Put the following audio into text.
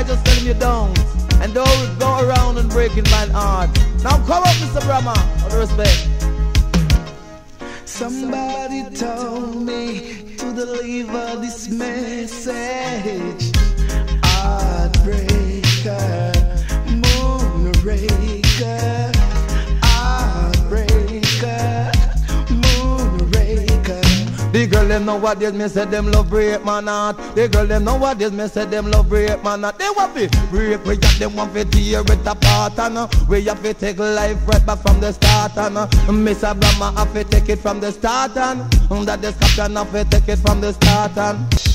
I just tell him you don't. And don't go around and breaking my heart. Now come up, Mr. Brammer, with respect. Somebody told me to deliver this message. Heartbreaker, moonraker, The girl them know what this me say them love break man heart. The girl them know what this me say them love break man heart. They want fi break we got them want fi tear it apart and uh, we have to take life right back from the start and uh, Mr. Brammer have to take it from the start and that this captain have to take it from the start and